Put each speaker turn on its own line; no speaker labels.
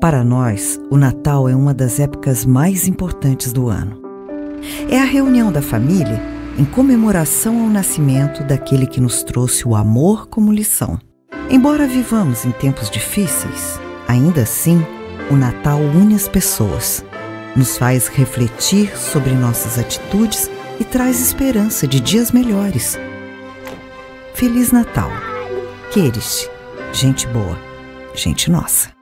Para nós, o Natal é uma das épocas mais importantes do ano. É a reunião da família em comemoração ao nascimento daquele que nos trouxe o amor como lição. Embora vivamos em tempos difíceis, ainda assim, o Natal une as pessoas, nos faz refletir sobre nossas atitudes e traz esperança de dias melhores. Feliz Natal! Queres, gente boa, gente nossa.